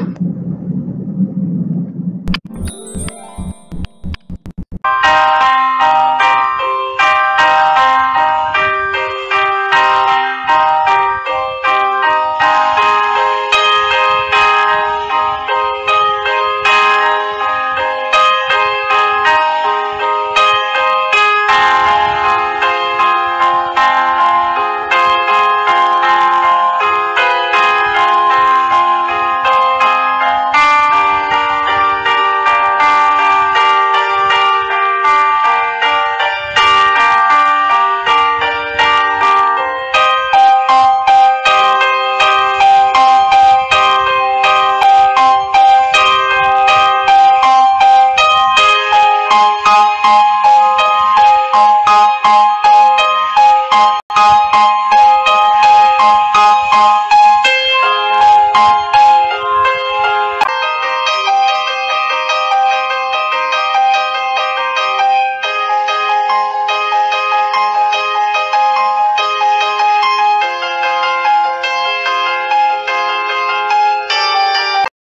you